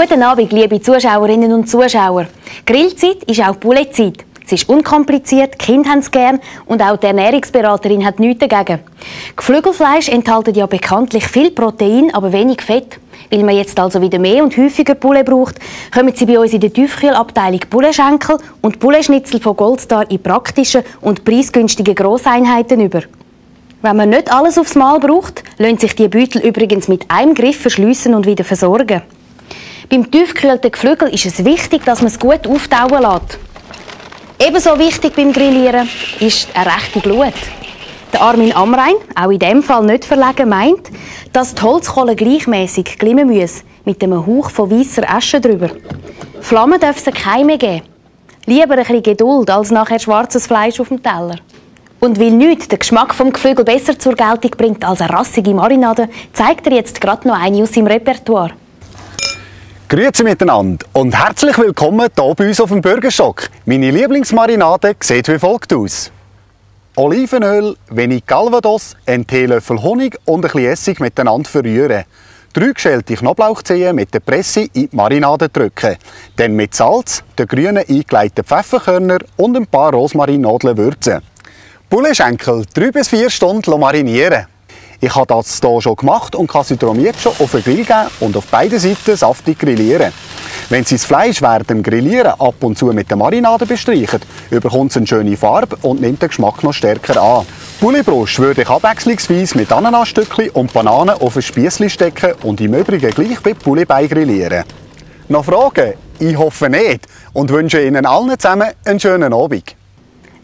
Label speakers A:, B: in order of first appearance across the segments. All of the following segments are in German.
A: Guten Abend, liebe Zuschauerinnen und Zuschauer. Grillzeit ist auch Pouletzeit. Es ist unkompliziert, die Kinder haben es gern und auch die Ernährungsberaterin hat nichts dagegen. Geflügelfleisch enthält ja bekanntlich viel Protein, aber wenig Fett. Weil man jetzt also wieder mehr und häufiger Poulet braucht, kommen Sie bei uns in der Tiefkühlabteilung Pouletschenkel und Pouletschnitzel von Goldstar in praktischen und preisgünstigen Grosseinheiten über. Wenn man nicht alles aufs Mal braucht, lassen sich die Beutel übrigens mit einem Griff verschliessen und wieder versorgen. Beim tiefgekühlten Geflügel ist es wichtig, dass man es gut auftauen lässt. Ebenso wichtig beim Grillieren ist eine rechte Glut. Der Armin Amrein, auch in dem Fall nicht verlegen, meint, dass die Holzkohle gleichmäßig glimmen muss, mit einem Hauch von weißer Asche drüber. Flammen dürfen es keine geben. Lieber ein bisschen Geduld als nachher schwarzes Fleisch auf dem Teller. Und weil nichts den Geschmack vom Geflügel besser zur Geltung bringt als eine rassige Marinade, zeigt er jetzt gerade noch eine aus seinem Repertoire.
B: Grüezi miteinander und herzlich willkommen hier bei uns auf dem Bürgerschock. Meine Lieblingsmarinade sieht wie folgt aus. Olivenöl, wenig Calvados, ein Teelöffel Honig und ein bisschen Essig miteinander verrühren. Drei geschälte Knoblauchzehen mit der Presse in die Marinade drücken. Dann mit Salz, den grünen eingelegten Pfefferkörner und ein paar Rosmarinnadeln würzen. Pouletschenkel drei bis vier Stunden marinieren. Ich habe das hier schon gemacht und kann sie darum jetzt schon auf den Grill geben und auf beiden Seiten saftig grillieren. Wenn Sie das Fleisch während dem Grillieren ab und zu mit der Marinade bestreichen, bekommt es eine schöne Farbe und nimmt den Geschmack noch stärker an. Pouletbrust würde ich abwechslungsweise mit Ananasstückchen und Bananen auf ein Spießchen stecken und im Übrigen gleich wie Pouletbein grillieren. Noch Fragen? Ich hoffe nicht und wünsche Ihnen allen zusammen einen schönen Abend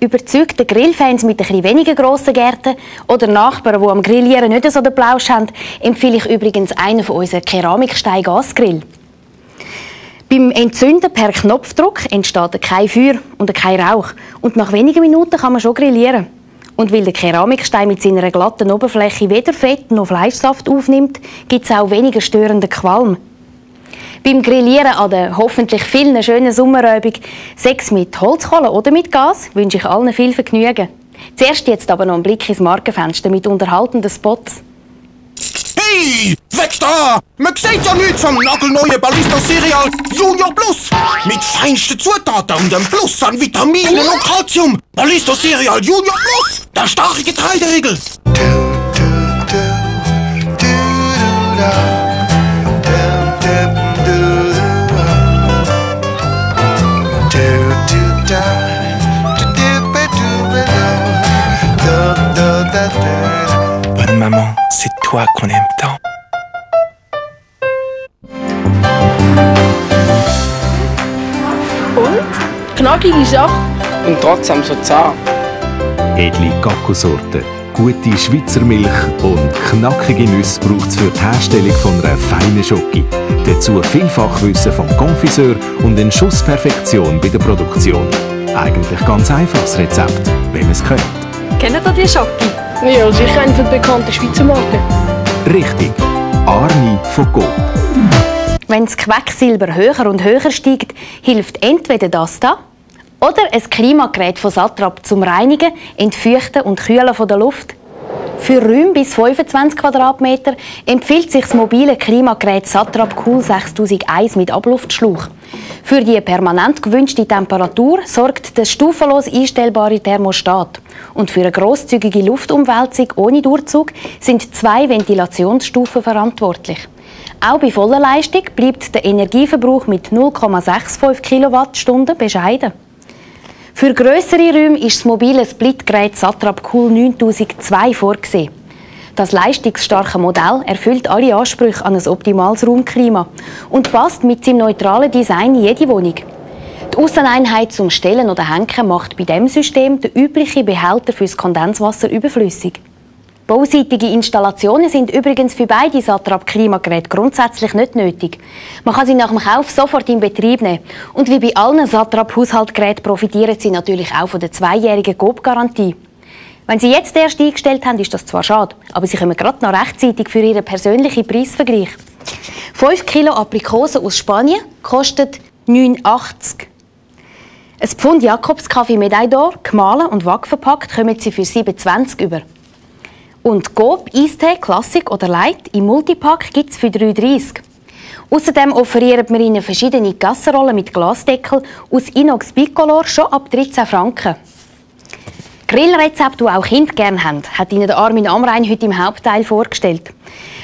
A: überzeugte Grillfans mit etwas weniger grossen Gärten oder Nachbarn, die am Grillieren nicht so den Plausch haben, empfehle ich übrigens einen von unseren Keramikstein-Gasgrill. Beim Entzünden per Knopfdruck entsteht kein Feuer und kein Rauch. Und nach wenigen Minuten kann man schon grillieren. Und weil der Keramikstein mit seiner glatten Oberfläche weder Fett noch Fleischsaft aufnimmt, gibt es auch weniger störenden Qualm. Beim Grillieren an der hoffentlich vielen schönen Sommerübung, Sex mit Holzkohle oder mit Gas, wünsche ich allen viel Vergnügen. Zuerst jetzt aber noch ein Blick ins Markenfenster mit unterhaltenden Spots.
C: Hey, weg da! Man sieht ja nichts vom nagelneuen Ballista Cereal Junior Plus! Mit feinsten Zutaten und einem Plus an Vitaminen und Calcium! Ballista Cereal Junior Plus! Der starke Getreideriegel!
D: C'est toi qu'on aime tant.
E: Und? Knackige Sache.
F: Und trotzdem so zart.
G: Edle Kakosorte, gute Schweizer Milch und knackige Nüsse braucht es für die Herstellung von einer feinen Schoki. Dazu viel Fachwissen vom Konfiseur und ein Schuss Perfektion bei der Produktion. Eigentlich ganz einfaches Rezept, wenn man es kennt.
E: Kennt ihr die Schoki?
F: Ja, sicher eine von bekannten Schweizer Marken.
G: Richtig. Arni von Go.
A: Wenn das Quecksilber höher und höher steigt, hilft entweder das da oder ein Klimagerät von Satrap zum Reinigen, Entfeuchten und Kühlen von der Luft. Für Räume bis 25 Quadratmeter empfiehlt sich das mobile Klimagerät Satrap Cool 6001 mit Abluftschlauch. Für die permanent gewünschte Temperatur sorgt der stufenlos einstellbare Thermostat. Und für eine grosszügige Luftumwälzung ohne Durchzug sind zwei Ventilationsstufen verantwortlich. Auch bei voller Leistung bleibt der Energieverbrauch mit 0,65 Kilowattstunden bescheiden. Für größere Räume ist das mobile Splitgerät Satrap Cool 9002 vorgesehen. Das leistungsstarke Modell erfüllt alle Ansprüche an ein optimales Raumklima und passt mit seinem neutralen Design in jede Wohnung. Die Ausseneinheit zum Stellen oder Hängen macht bei diesem System den üblichen Behälter fürs Kondenswasser überflüssig. Bauseitige Installationen sind übrigens für beide Satrap-Klimageräte grundsätzlich nicht nötig. Man kann sie nach dem Kauf sofort in Betrieb nehmen. Und wie bei allen Satrap-Haushaltgeräten profitieren sie natürlich auch von der zweijährigen GOB-Garantie. Wenn Sie jetzt erst eingestellt haben, ist das zwar schade, aber Sie kommen gerade noch rechtzeitig für Ihren persönlichen Preisvergleich. 5 Kilo Aprikosen aus Spanien kostet 9,80. Ein Pfund Jakobskaffee Medaille gemahlen und wackverpackt, kommen Sie für 27 über. Und Gob, Eistee, Klassik oder Light im Multipack gibt es für 3,30. Außerdem offerieren wir Ihnen verschiedene Kasserollen mit Glasdeckel aus Inox Bicolor schon ab 13 Franken. Grillrezept, die auch Kinder gerne haben, hat Ihnen Armin Amrein heute im Hauptteil vorgestellt.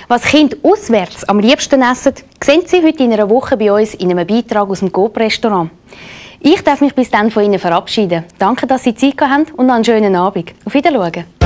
A: Was Kinder auswärts am liebsten essen, sehen Sie heute in einer Woche bei uns in einem Beitrag aus dem Coop-Restaurant. Ich darf mich bis dann von Ihnen verabschieden. Danke, dass Sie Zeit haben und einen schönen Abend. Auf Wiedersehen.